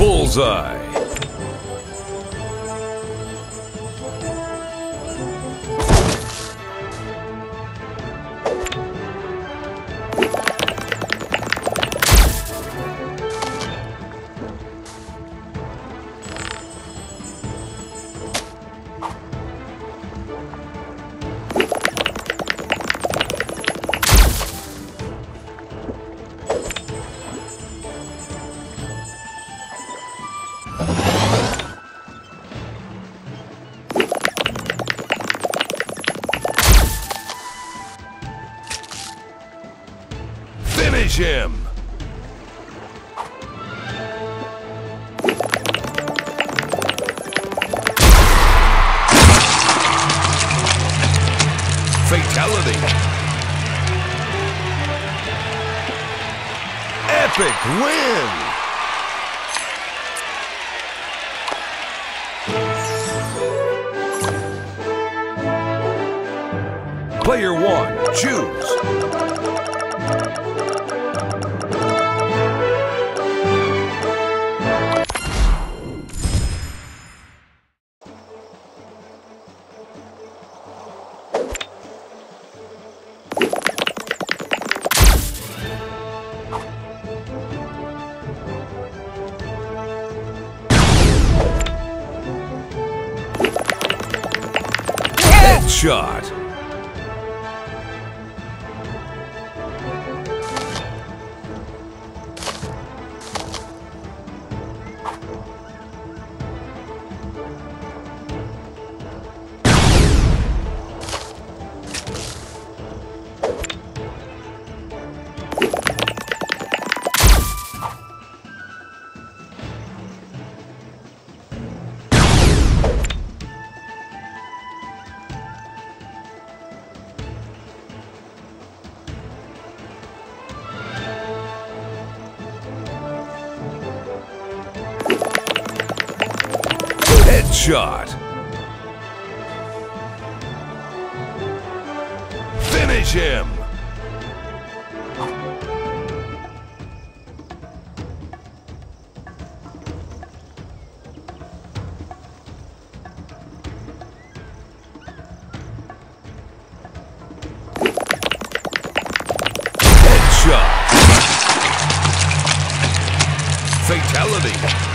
Bullseye. Finish him! Fatality! Epic win! Player one, choose. Headshot. shot. Finish him! Headshot! Fatality!